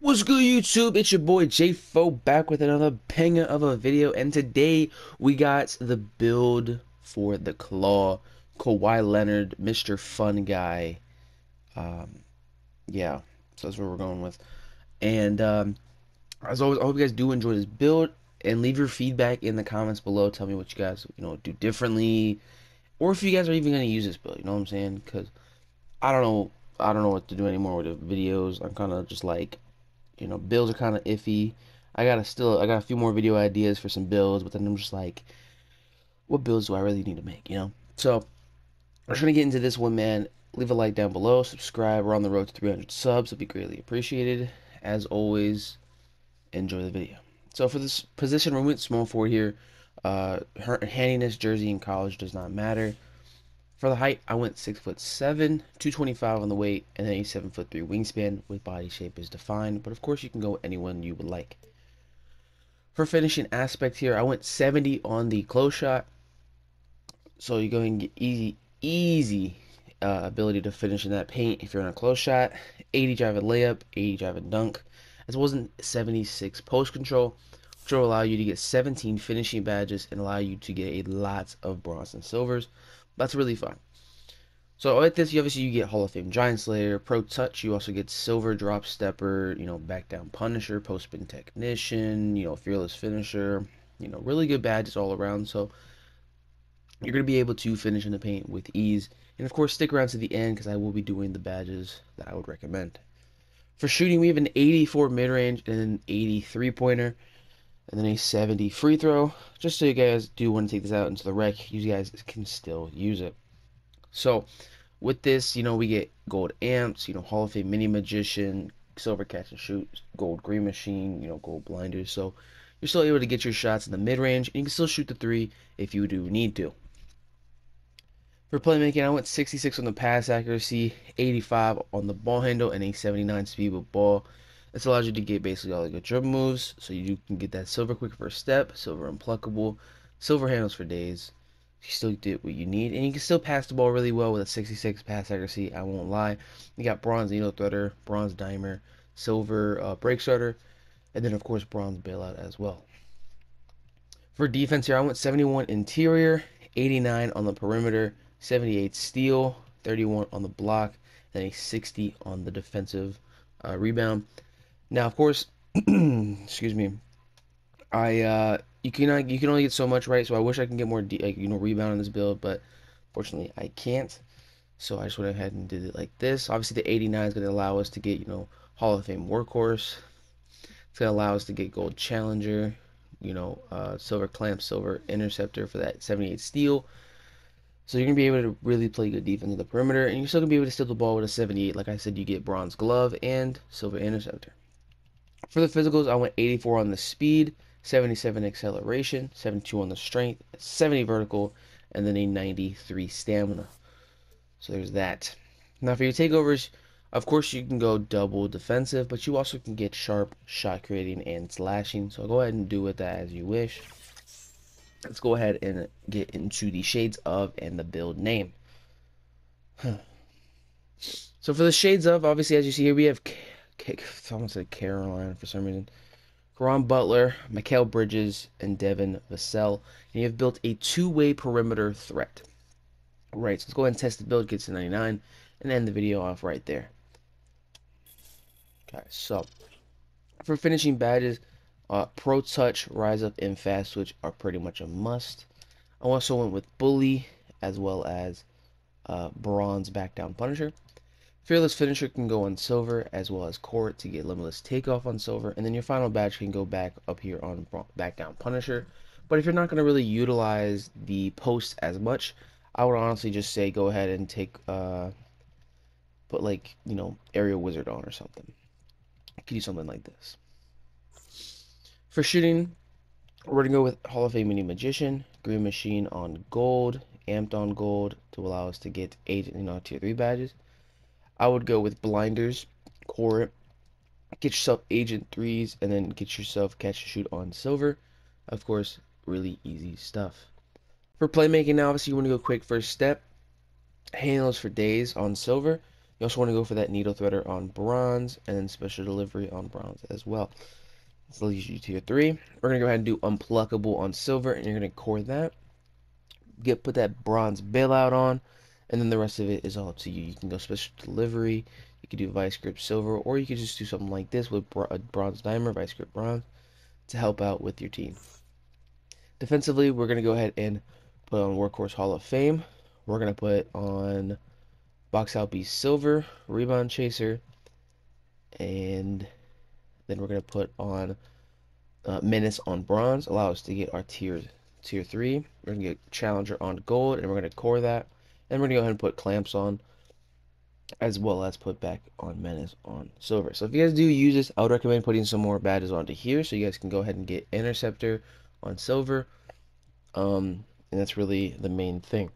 What's good YouTube? It's your boy J4 back with another banger of a video and today we got the build for the Claw, Kawhi Leonard, Mr. Fun Guy. Um, yeah, so that's what we're going with. And um, as always, I hope you guys do enjoy this build and leave your feedback in the comments below. Tell me what you guys, you know, do differently or if you guys are even going to use this build, you know what I'm saying? Because I don't know I don't know what to do anymore with the videos. I'm kind of just like you know, builds are kind of iffy. I gotta still, I got a few more video ideas for some builds, but then I'm just like, what builds do I really need to make, you know? So, I'm just gonna get into this one, man. Leave a like down below, subscribe. We're on the road to 300 subs. It'd be greatly appreciated. As always, enjoy the video. So for this position, we went small forward here. Uh, her handedness jersey in college does not matter. For the height, I went six foot seven, 225 on the weight, and then a seven foot three wingspan with body shape is defined. But of course, you can go anyone you would like. For finishing aspect here, I went 70 on the close shot, so you're going to get easy, easy uh, ability to finish in that paint if you're in a close shot. 80 driving layup, 80 driving dunk. As well as 76 post control, which will allow you to get 17 finishing badges and allow you to get a lot of bronze and silvers. That's really fun. So with this, you obviously you get Hall of Fame Giant Slayer, Pro Touch. You also get Silver Drop Stepper, you know, Back Down Punisher, Post Spin Technician, you know, Fearless Finisher. You know, really good badges all around. So you're gonna be able to finish in the paint with ease. And of course, stick around to the end because I will be doing the badges that I would recommend. For shooting, we have an 84 mid range and an 83 pointer and then a 70 free throw. Just so you guys do want to take this out into the rec, you guys can still use it. So with this, you know, we get gold amps, you know, Hall of Fame Middy Magician, silver catch and shoot, gold green machine, you know, gold blinders. So you're still able to get your shots in the mid range, and you can still shoot the three if you do need to. For playmaking, I went 66 on the pass accuracy, 85 on the ball handle, and a 79 speed with ball. This allows you to get basically all the good dribble moves, so you can get that silver quick first step, silver unpluckable, silver handles for days. You still get what you need, and you can still pass the ball really well with a 66 pass accuracy. I won't lie. You got bronze needle threader, bronze dimer, silver uh, break starter, and then of course bronze bailout as well. For defense here, I went 71 interior, 89 on the perimeter, 78 steal, 31 on the block, and a 60 on the defensive uh, rebound. Now, of course, excuse me, I uh, you can you can only get so much right. So I wish I can get more like, you know rebound on this build, but fortunately I can't. So I just went ahead and did it like this. Obviously, the 89 is going to allow us to get you know Hall of Fame workhorse. It's going to allow us to get gold challenger, you know, uh, silver clamp, silver interceptor for that 78 steal. So you're gonna be able to really play good defense in the perimeter, and you're still gonna be able to steal the ball with a 78. Like I said, you get bronze glove and silver interceptor. For the physicals, I went 84 on the speed, 77 acceleration, 72 on the strength, 70 vertical, and then a 93 stamina. So there's that. Now for your takeovers, of course you can go double defensive, but you also can get sharp shot creating and slashing. So go ahead and do with that as you wish. Let's go ahead and get into the shades of and the build name. so for the shades of, obviously as you see here, we have someone said Caroline for some reason. Caron Butler, Mikal Bridges, and Devin Vassell. And you have built a two-way perimeter threat. Right, so let's go ahead and test the build, get to 99, and end the video off right there. Okay, so for finishing badges, uh, Pro Touch, Rise Up, and Fast Twitch are pretty much a must. I also went with Bully as well as uh, Bronze Back Down Punisher. Fearless Finisher can go on silver as well as court to get limitless takeoff on silver. And then your final badge can go back up here on back down Punisher. But if you're not going to really utilize the post as much, I would honestly just say go ahead and take, uh, put like, you know, Aerial Wizard on or something. You could do something like this. For shooting, we're going to go with Hall of Fame Middy Magician, Green Machine on gold, Amped on gold to allow us to get 8 you know, tier 3 badges. I would go with blinders, core, get yourself agent threes, and then get yourself catch and shoot on silver. Of course, really easy stuff. For playmaking now, obviously you want to go quick first step. Handles for days on silver. You also want to go for that needle threader on bronze and then special delivery on bronze as well. This leaves you tier three. We're gonna go ahead and do unpluckable on silver, and you're gonna core that. Get put that bronze bailout on, and then the rest of it is all up to you. You can go special delivery. You can do vice grip silver, or you could just do something like this with a bronze diamond, vice grip bronze, to help out with your team. Defensively, we're gonna go ahead and put on Workhorse Hall of Fame. We're gonna put on Box Out Beast Silver, Rebound Chaser, and then we're gonna put on uh, Menace on Bronze. Allow us to get our tier tier three. We're gonna get Challenger on Gold, and we're gonna core that. And we're gonna go ahead and put clamps on, as well as put back on Menace on Silver. So if you guys do use this, I would recommend putting some more badges onto here, so you guys can go ahead and get Interceptor on Silver. Um, and that's really the main thing.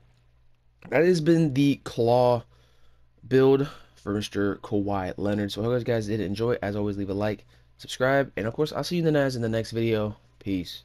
That has been the Claw build for Mr. Kawhi Leonard. So I hope you guys did enjoy. As always, leave a like, subscribe, and of course, I'll see you guys in the next video. Peace.